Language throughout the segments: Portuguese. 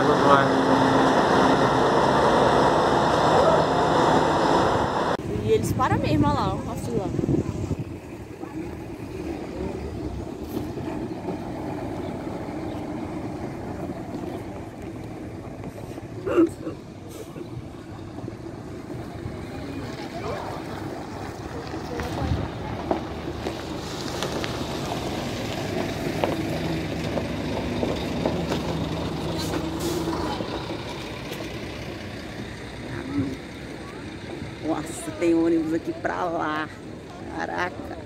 água agora. E eles param mesmo, olha lá, tem ônibus aqui pra lá. Caraca.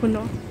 Pues.